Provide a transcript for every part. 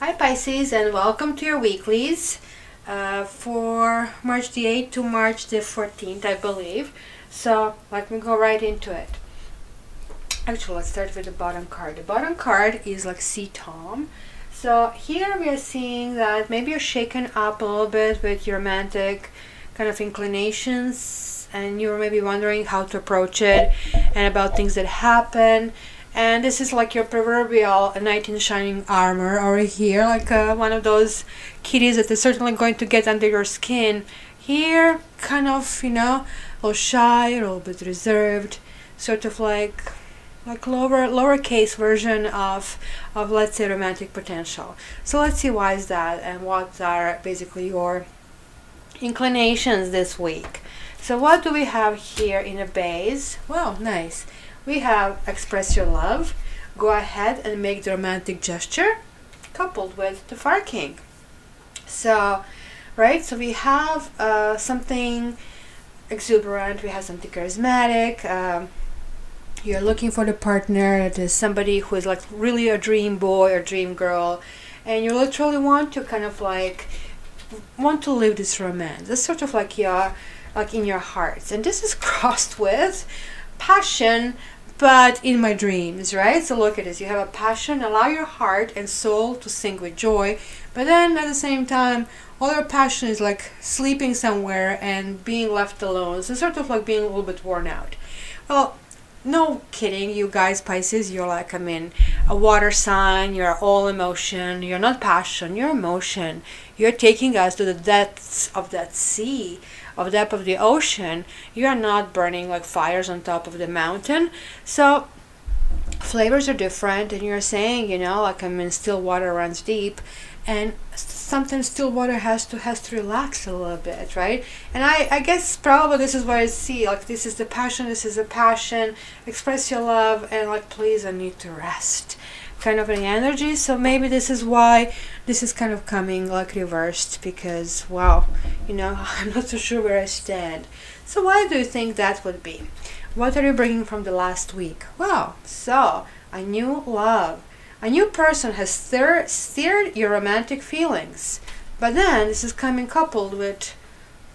Hi Pisces and welcome to your weeklies uh, for March the 8th to March the 14th I believe. So let me go right into it. Actually let's start with the bottom card. The bottom card is like Sea Tom. So here we are seeing that maybe you're shaken up a little bit with your romantic kind of inclinations and you're maybe wondering how to approach it and about things that happen and this is like your proverbial knight in shining armor over here like uh, one of those kitties that is certainly going to get under your skin. Here kind of you know a little shy a little bit reserved sort of like like lower lowercase version of of let's say romantic potential. So let's see why is that and what are basically your inclinations this week. So what do we have here in a base? Well nice we have express your love, go ahead and make the romantic gesture coupled with the Fire King. So, right, so we have uh, something exuberant, we have something charismatic. Um, you're looking for the partner that is somebody who is like really a dream boy or dream girl, and you literally want to kind of like want to live this romance. It's sort of like your like in your hearts, and this is crossed with passion but in my dreams, right? So look at this. You have a passion, allow your heart and soul to sing with joy, but then at the same time, all your passion is like sleeping somewhere and being left alone. So sort of like being a little bit worn out. Well, no kidding, you guys, Pisces, you're like, I mean, a water sign, you're all emotion, you're not passion, you're emotion. You're taking us to the depths of that sea of depth of the ocean, you are not burning like fires on top of the mountain. So flavors are different and you're saying, you know, like I mean still water runs deep and sometimes still water has to has to relax a little bit right? And i i guess probably this is what i see like this is the passion this is a passion. Express your love and like please i need to rest kind of an energy. So maybe this is why this is kind of coming like reversed because wow you know i'm not so sure where i stand. So why do you think that would be? What are you bringing from the last week? Wow so a new love a new person has stir- steered your romantic feelings but then this is coming coupled with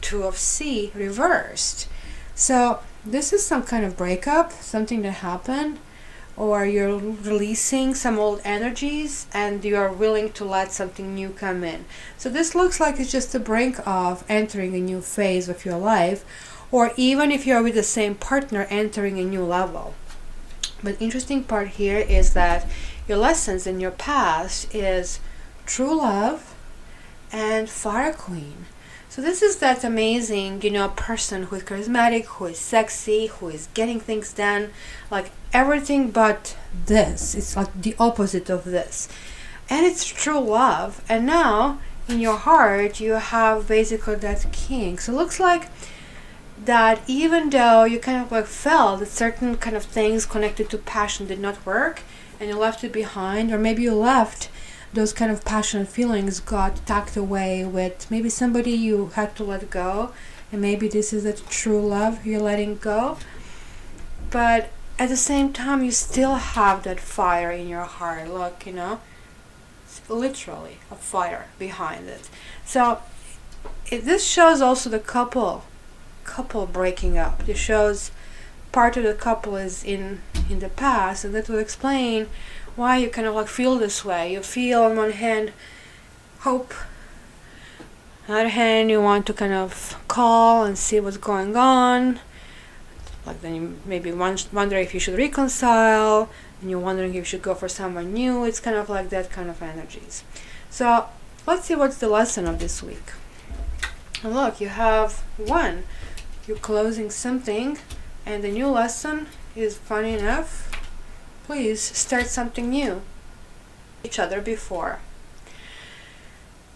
two of Sea reversed so this is some kind of breakup something that happened or you're releasing some old energies and you are willing to let something new come in. So this looks like it's just the brink of entering a new phase of your life or even if you're with the same partner entering a new level. But interesting part here is that your lessons in your past is true love and fire queen. So this is that amazing, you know, person who is charismatic, who is sexy, who is getting things done, like everything but this. It's like the opposite of this. And it's true love. And now in your heart you have basically that king. So it looks like that even though you kind of like felt that certain kind of things connected to passion did not work and you left it behind or maybe you left those kind of passionate feelings got tucked away with maybe somebody you had to let go and maybe this is a true love you're letting go. But at the same time you still have that fire in your heart look you know? It's literally a fire behind it. So it, this shows also the couple couple breaking up. This shows part of the couple is in in the past and that will explain why you kind of like feel this way. You feel on one hand hope, on the other hand you want to kind of call and see what's going on. Like then you maybe wonder if you should reconcile, and you're wondering if you should go for someone new. It's kind of like that kind of energies. So let's see what's the lesson of this week. And look, you have one. You're closing something, and the new lesson is funny enough please start something new. Each other before.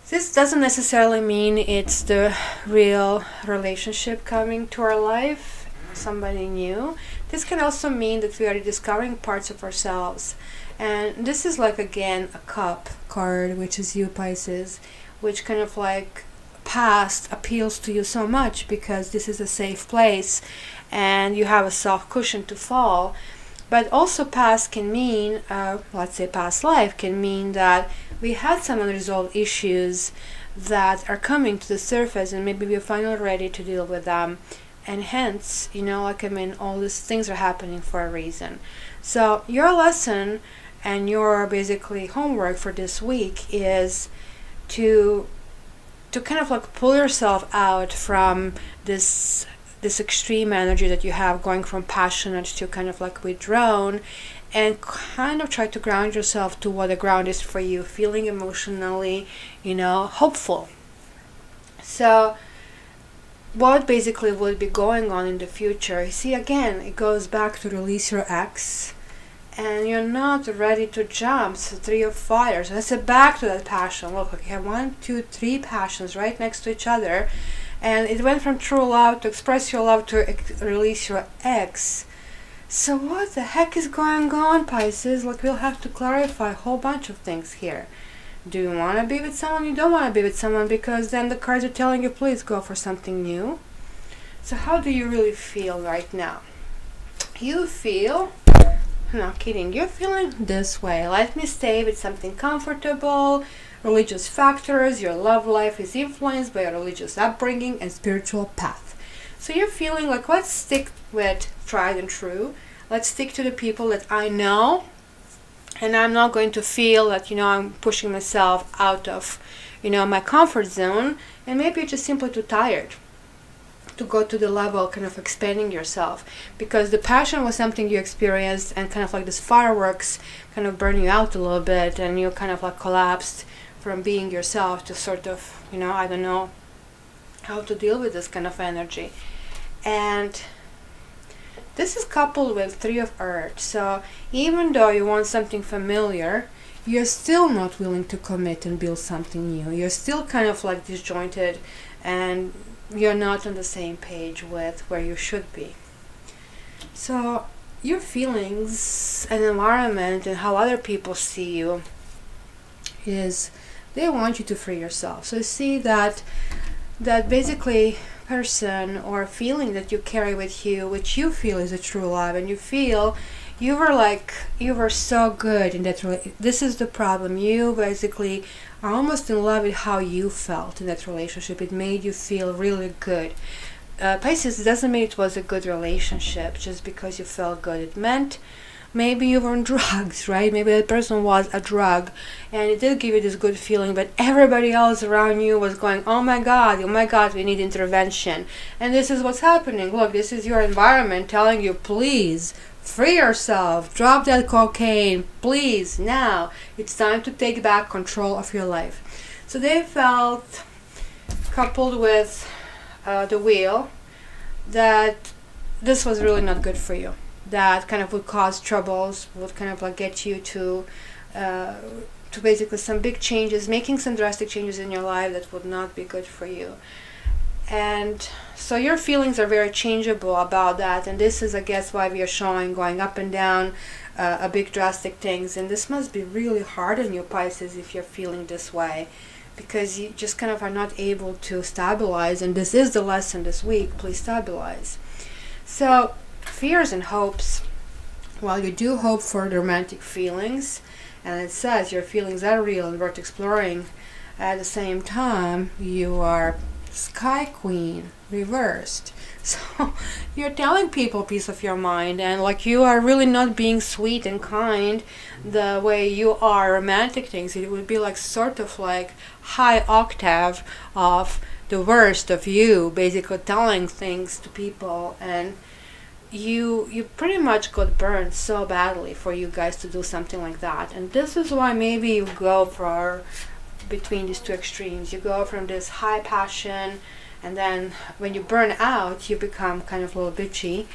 This doesn't necessarily mean it's the real relationship coming to our life somebody new. This can also mean that we are discovering parts of ourselves. And this is like again a cup card which is you pisces which kind of like past appeals to you so much because this is a safe place and you have a soft cushion to fall. But also past can mean, uh, let's say past life, can mean that we had some unresolved issues that are coming to the surface and maybe we're finally ready to deal with them. And hence you know like i mean all these things are happening for a reason. So your lesson and your basically homework for this week is to to kind of like pull yourself out from this this extreme energy that you have going from passionate to kind of like withdrawn and kind of try to ground yourself to what the ground is for you feeling emotionally you know hopeful. So what basically will be going on in the future? See again it goes back to release your ex and you're not ready to jump. So three of fire so let's get back to that passion. Look okay one two three passions right next to each other. And it went from true love to express your love to release your ex. So what the heck is going on pisces? Like we'll have to clarify a whole bunch of things here. Do you want to be with someone? You don't want to be with someone because then the cards are telling you please go for something new. So how do you really feel right now? You feel not kidding. You're feeling this way. Let me stay with something comfortable. Religious factors. Your love life is influenced by your religious upbringing and spiritual path. So you're feeling like let's stick with tried and true. Let's stick to the people that I know. And I'm not going to feel that, you know, I'm pushing myself out of, you know, my comfort zone. And maybe you're just simply too tired to go to the level kind of expanding yourself. Because the passion was something you experienced and kind of like this fireworks kind of burn you out a little bit and you kind of like collapsed from being yourself to sort of you know i don't know how to deal with this kind of energy. And this is coupled with three of earth so even though you want something familiar you're still not willing to commit and build something new. You're still kind of like disjointed and you're not on the same page with where you should be. So your feelings and environment and how other people see you is they want you to free yourself. So see that that basically person or feeling that you carry with you which you feel is a true love and you feel you were like you were so good in that this is the problem. You basically are almost in love with how you felt in that relationship. It made you feel really good. Uh, Pisces doesn't mean it was a good relationship just because you felt good. It meant maybe you were on drugs right? Maybe that person was a drug and it did give you this good feeling but everybody else around you was going oh my god oh my god we need intervention. And this is what's happening. Look this is your environment telling you please Free yourself. Drop that cocaine. Please, now. It's time to take back control of your life. So they felt, coupled with uh, the wheel, that this was really not good for you. That kind of would cause troubles, would kind of like get you to. Uh, to basically some big changes, making some drastic changes in your life that would not be good for you and so your feelings are very changeable about that. And this is i guess why we are showing going up and down uh, a big drastic things. And this must be really hard on you pisces if you're feeling this way because you just kind of are not able to stabilize. And this is the lesson this week. Please stabilize. So fears and hopes. While you do hope for the romantic feelings. And it says your feelings are real and worth exploring. At the same time you are Sky Queen reversed. So you're telling people piece of your mind and like you are really not being sweet and kind the way you are romantic things. It would be like sort of like high octave of the worst of you basically telling things to people and you you pretty much got burned so badly for you guys to do something like that and this is why maybe you go for between these two extremes. You go from this high passion, and then when you burn out, you become kind of a little bitchy.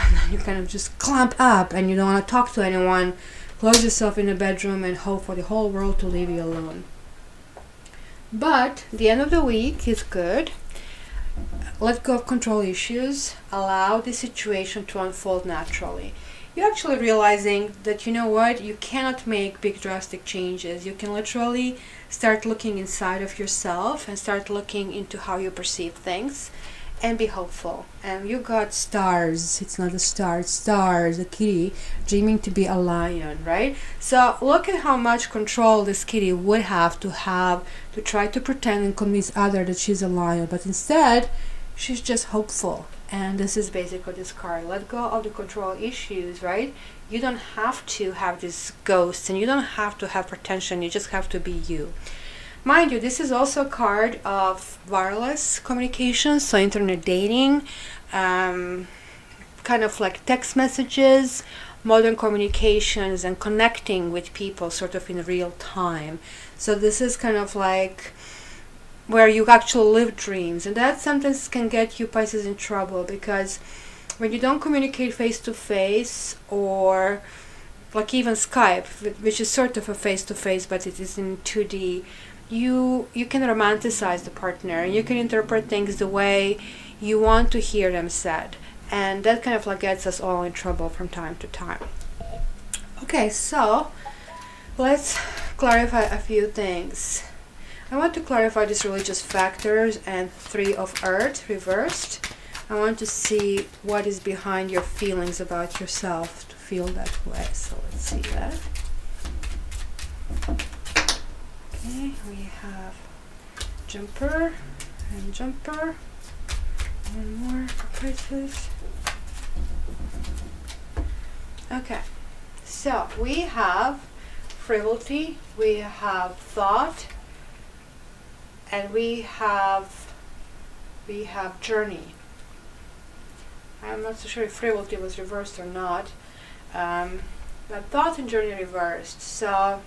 And you kind of just clamp up, and you don't want to talk to anyone. Close yourself in a bedroom and hope for the whole world to leave you alone. But the end of the week is good. Let go of control issues. Allow the situation to unfold naturally you're actually realizing that you know what you cannot make big drastic changes you can literally start looking inside of yourself and start looking into how you perceive things and be hopeful. And you got stars. It's not a star, it's stars, a kitty dreaming to be a lion, right? So look at how much control this kitty would have to have to try to pretend and convince other that she's a lion. But instead, she's just hopeful. And this is basically this card. Let go of the control issues, right? You don't have to have this ghost and you don't have to have pretension. You just have to be you. Mind you, this is also a card of wireless communication, so internet dating, um, kind of like text messages, modern communications, and connecting with people sort of in real time. So this is kind of like where you actually live dreams, and that sometimes can get you Pisces in trouble because when you don't communicate face to face or like even Skype, which is sort of a face to face, but it is in 2D you you can romanticize the partner. And you can interpret things the way you want to hear them said. And that kind of like gets us all in trouble from time to time. Okay so let's clarify a few things I want to clarify these religious factors and three of earth reversed I want to see what is behind your feelings about yourself to feel that way so let's see that Okay, we have jumper and jumper. One more prices. Okay, so we have frivolity, we have thought, and we have we have journey. I'm not so sure if frivolity was reversed or not, um, but thought and journey reversed. So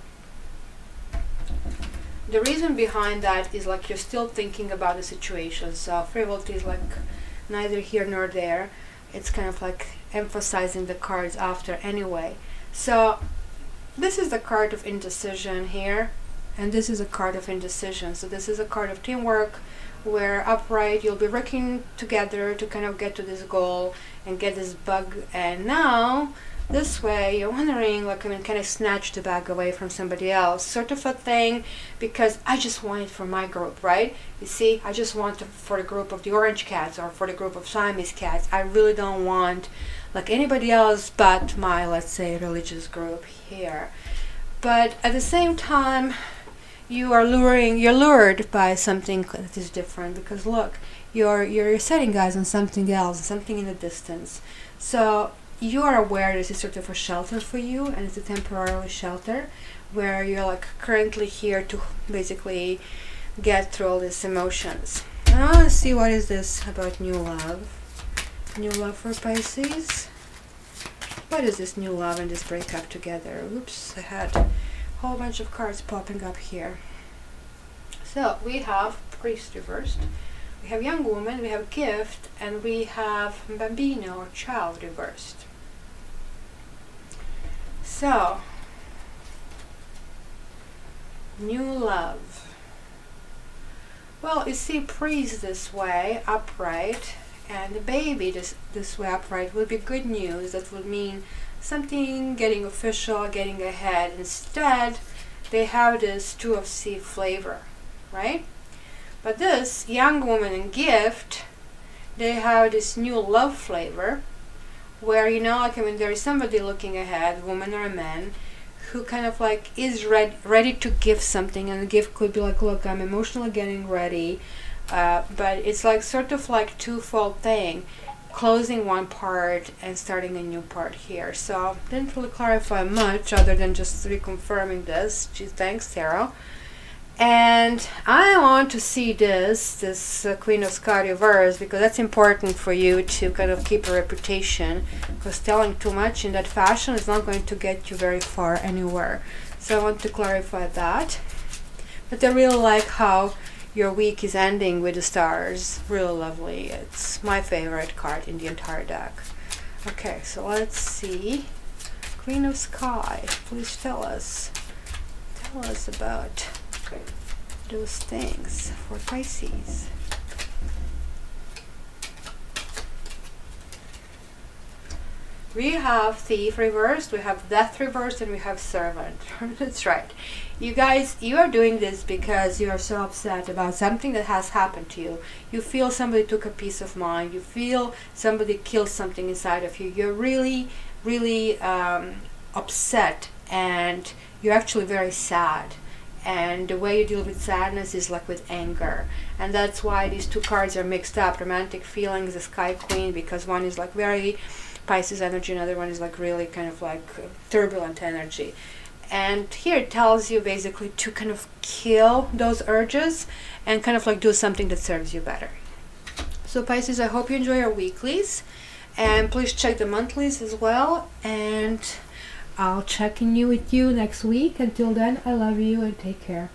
the reason behind that is like you're still thinking about the situation. So frivolity is like neither here nor there. It's kind of like emphasizing the cards after anyway. So this is the card of indecision here, and this is a card of indecision. So this is a card of teamwork where upright you'll be working together to kind of get to this goal and get this bug and now this way, you're wondering, like, I mean, can I snatch the bag away from somebody else? Sort of a thing, because I just want it for my group, right? You see, I just want it for the group of the orange cats or for the group of Siamese cats. I really don't want, like, anybody else but my, let's say, religious group here. But at the same time, you are luring, you're lured by something that is different, because look, you're, you're setting eyes on something else, something in the distance. So you are aware this is sort of a shelter for you and it's a temporary shelter where you're like currently here to basically get through all these emotions. And I want to see what is this about new love. New love for Pisces. What is this new love and this breakup together? Oops, I had whole bunch of cards popping up here. So we have priest reversed, we have young woman, we have gift, and we have bambino or child reversed. So, new love. Well, you see priest this way, upright, and the baby this, this way upright would be good news. That would mean something getting official, getting ahead. Instead, they have this two of Sea flavor, right? But this young woman and gift, they have this new love flavor where you know like I mean there is somebody looking ahead, woman or a man, who kind of like is ready ready to give something, and the gift could be like, look, I'm emotionally getting ready, uh, but it's like sort of like twofold thing, closing one part and starting a new part here. So didn't really clarify much other than just reconfirming this. Gee, thanks, Sarah. And I want to see this, this uh, Queen of Sky reverse, because that's important for you to kind of keep a reputation. Because telling too much in that fashion is not going to get you very far anywhere. So I want to clarify that. But I really like how your week is ending with the stars. Really lovely. It's my favorite card in the entire deck. Okay, so let's see. Queen of Sky, please tell us. Tell us about those things for Pisces. We have thief reversed, we have death reversed, and we have servant. That's right. You guys, you are doing this because you are so upset about something that has happened to you. You feel somebody took a piece of mind. You feel somebody killed something inside of you. You're really, really um, upset and you're actually very sad and the way you deal with sadness is like with anger and that's why these two cards are mixed up romantic feelings the sky queen because one is like very pisces energy another one is like really kind of like turbulent energy and here it tells you basically to kind of kill those urges and kind of like do something that serves you better so pisces i hope you enjoy your weeklies and please check the monthlies as well and I'll check in with you next week. Until then, I love you and take care.